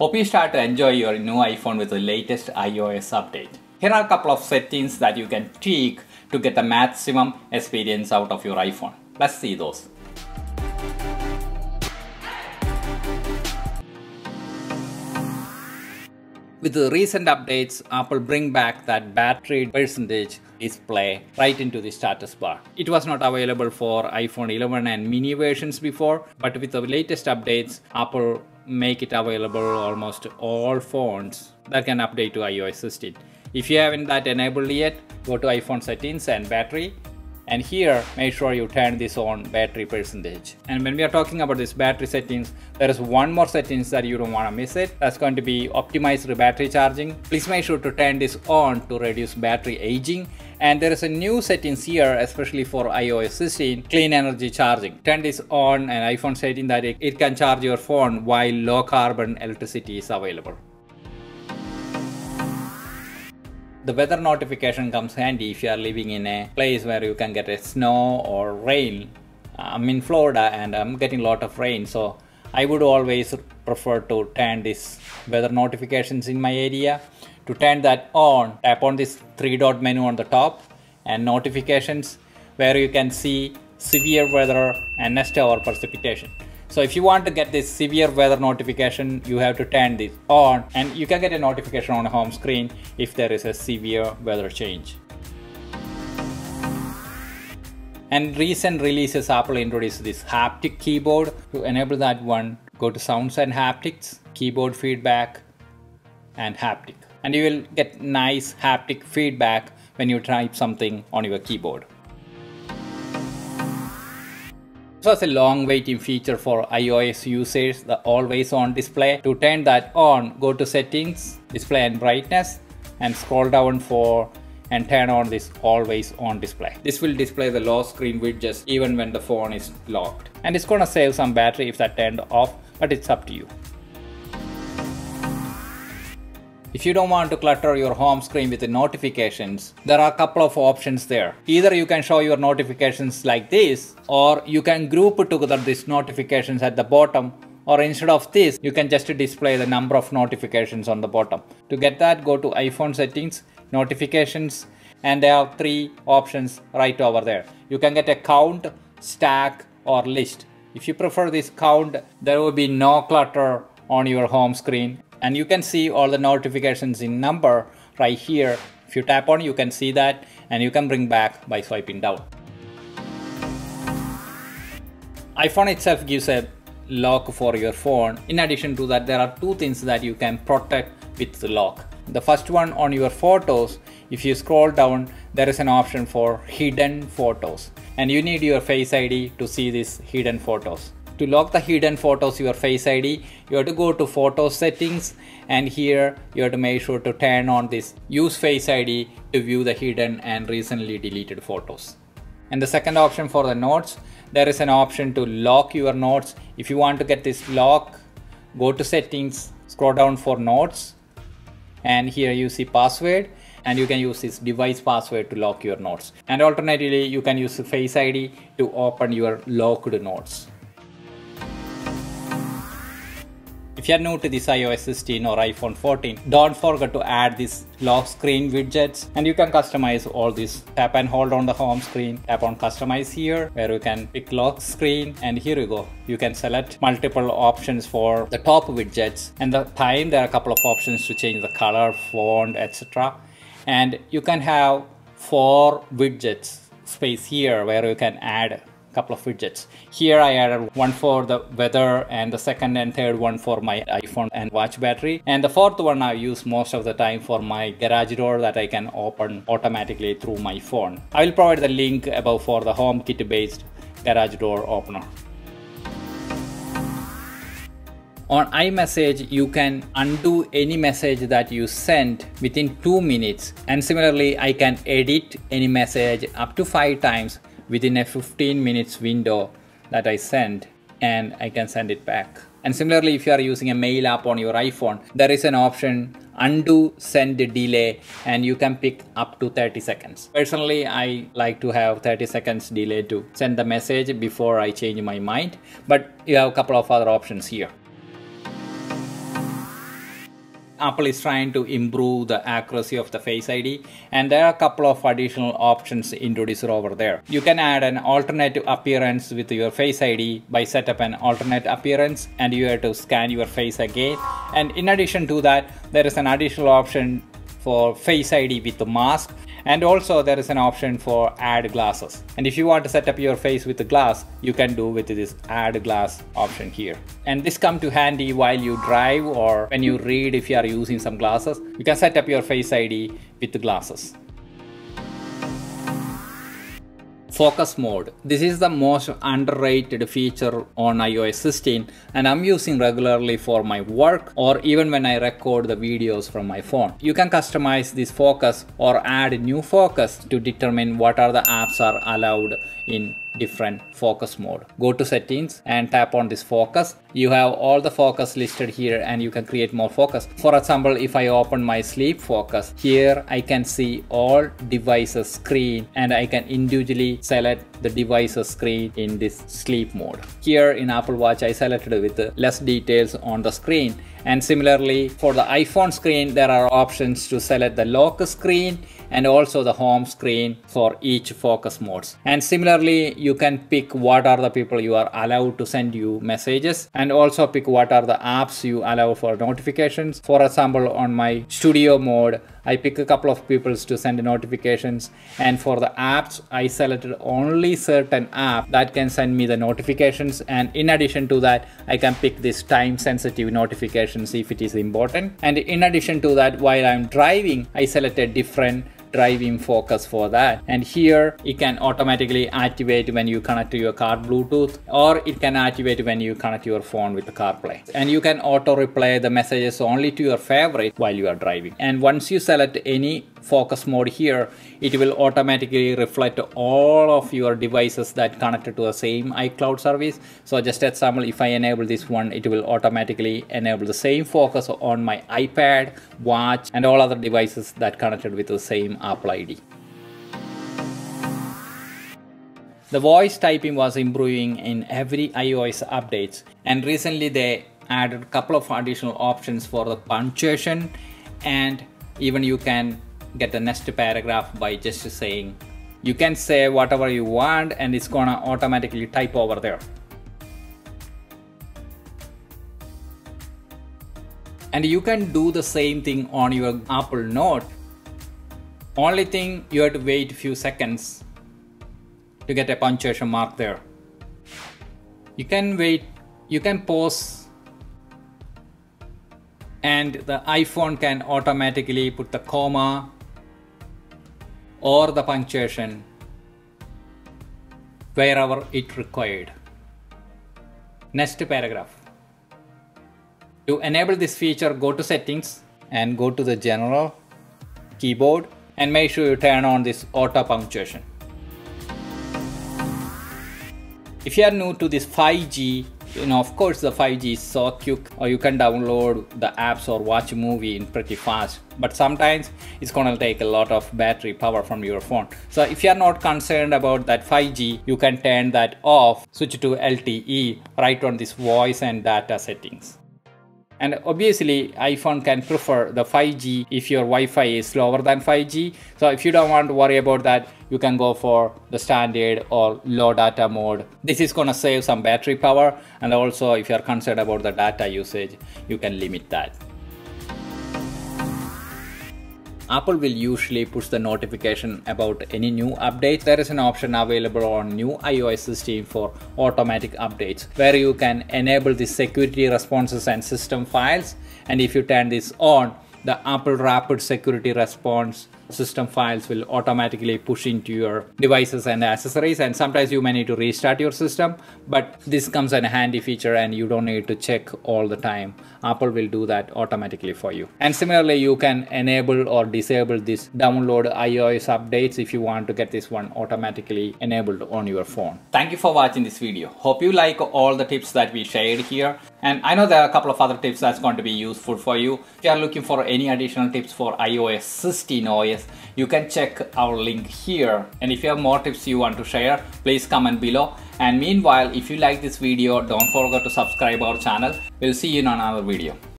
Hope you start to enjoy your new iPhone with the latest iOS update. Here are a couple of settings that you can tweak to get the maximum experience out of your iPhone. Let's see those. With the recent updates, Apple bring back that battery percentage display right into the status bar. It was not available for iPhone 11 and mini versions before, but with the latest updates, Apple make it available almost all phones that can update to iOS 16. If you haven't that enabled yet, go to iPhone settings and battery and here make sure you turn this on battery percentage. And when we are talking about this battery settings there is one more settings that you don't want to miss it. That's going to be optimized battery charging. Please make sure to turn this on to reduce battery aging and there is a new settings here especially for iOS 16 clean energy charging. Turn this on an iPhone setting that it, it can charge your phone while low carbon electricity is available. The weather notification comes handy if you are living in a place where you can get a snow or rain. I'm in florida and i'm getting a lot of rain so i would always prefer to turn this weather notifications in my area to turn that on tap on this three dot menu on the top and notifications where you can see severe weather and next hour precipitation so if you want to get this severe weather notification, you have to turn this on and you can get a notification on home screen if there is a severe weather change. And recent releases, Apple introduced this haptic keyboard. To enable that one, go to Sounds and Haptics, Keyboard Feedback, and Haptic. And you will get nice haptic feedback when you type something on your keyboard. This was a long waiting feature for iOS users, the always on display. To turn that on, go to settings, display and brightness and scroll down for and turn on this always on display. This will display the lock screen widgets even when the phone is locked. And it's gonna save some battery if that turned off, but it's up to you. If you don't want to clutter your home screen with notifications, there are a couple of options there. Either you can show your notifications like this, or you can group together these notifications at the bottom, or instead of this, you can just display the number of notifications on the bottom. To get that, go to iPhone settings, notifications, and they have three options right over there. You can get a count, stack, or list. If you prefer this count, there will be no clutter on your home screen and you can see all the notifications in number right here. If you tap on you can see that and you can bring back by swiping down. iphone itself gives a lock for your phone. In addition to that there are two things that you can protect with the lock. The first one on your photos if you scroll down there is an option for hidden photos. And you need your face id to see these hidden photos to lock the hidden photos your face id you have to go to photo settings and here you have to make sure to turn on this use face id to view the hidden and recently deleted photos. And the second option for the notes there is an option to lock your notes. If you want to get this lock go to settings scroll down for notes and here you see password and you can use this device password to lock your notes. And alternatively you can use face id to open your locked notes If you're new to this iOS 16 or iPhone 14, don't forget to add these lock screen widgets and you can customize all this. Tap and hold on the home screen, tap on customize here where you can pick lock screen and here you go. You can select multiple options for the top widgets and the time there are a couple of options to change the color, font, etc. And you can have four widgets space here where you can add couple of widgets. Here I added one for the weather and the second and third one for my iPhone and watch battery. And the fourth one I use most of the time for my garage door that I can open automatically through my phone. I will provide the link above for the HomeKit based garage door opener. On iMessage, you can undo any message that you sent within 2 minutes. And similarly, I can edit any message up to 5 times within a 15 minutes window that I send and I can send it back. And similarly, if you are using a mail app on your iPhone, there is an option undo send delay and you can pick up to 30 seconds. Personally, I like to have 30 seconds delay to send the message before I change my mind, but you have a couple of other options here. Apple is trying to improve the accuracy of the Face ID and there are a couple of additional options introduced over there. You can add an alternate appearance with your Face ID by set up an alternate appearance and you have to scan your face again. And in addition to that, there is an additional option for Face ID with the mask and also there is an option for add glasses. And if you want to set up your face with the glass you can do with this add glass option here. And this come to handy while you drive or when you read if you are using some glasses. You can set up your face id with the glasses focus mode. This is the most underrated feature on iOS 16 and I'm using regularly for my work or even when I record the videos from my phone. You can customize this focus or add new focus to determine what are the apps are allowed in different focus mode. Go to settings and tap on this focus. You have all the focus listed here and you can create more focus. For example, if I open my sleep focus, here I can see all devices screen and I can individually select the devices screen in this sleep mode. Here in Apple Watch, I selected with less details on the screen. And similarly for the iPhone screen there are options to select the lock screen and also the home screen for each focus modes. And similarly you can pick what are the people you are allowed to send you messages and also pick what are the apps you allow for notifications. For example on my studio mode I pick a couple of people to send notifications. And for the apps I selected only certain app that can send me the notifications. And in addition to that I can pick this time sensitive notifications if it is important. And in addition to that while I'm driving I selected different driving focus for that. And here it can automatically activate when you connect to your car bluetooth or it can activate when you connect your phone with the carplay. And you can auto replay the messages only to your favorite while you are driving. And once you select any focus mode here it will automatically reflect all of your devices that connected to the same iCloud service. So just example if I enable this one it will automatically enable the same focus on my iPad watch and all other devices that connected with the same Apple ID the voice typing was improving in every iOS updates and recently they added a couple of additional options for the punctuation and even you can get the next paragraph by just saying you can say whatever you want and it's gonna automatically type over there. And you can do the same thing on your apple note. Only thing you have to wait a few seconds to get a punctuation mark there. You can wait you can pause and the iPhone can automatically put the comma or the punctuation wherever it required. Next paragraph. To enable this feature, go to settings and go to the general keyboard and make sure you turn on this auto punctuation. If you are new to this 5G you know of course the 5g is so quick or you can download the apps or watch a movie in pretty fast but sometimes it's gonna take a lot of battery power from your phone. So if you are not concerned about that 5g you can turn that off switch to lte right on this voice and data settings and obviously iphone can prefer the 5g if your wi-fi is slower than 5g so if you don't want to worry about that you can go for the standard or low data mode. This is going to save some battery power. And also if you are concerned about the data usage you can limit that Apple will usually push the notification about any new updates. There is an option available on new iOS 16 for automatic updates where you can enable the security responses and system files and if you turn this on the Apple Rapid Security Response system files will automatically push into your devices and accessories and sometimes you may need to restart your system but this comes in a handy feature and you don't need to check all the time. Apple will do that automatically for you. And similarly you can enable or disable this download ios updates if you want to get this one automatically enabled on your phone. Thank you for watching this video. Hope you like all the tips that we shared here. And i know there are a couple of other tips that's going to be useful for you. If you are looking for any additional tips for ios 16 os you can check our link here. And if you have more tips you want to share please comment below. And meanwhile if you like this video don't forget to subscribe our channel. We'll see you in another video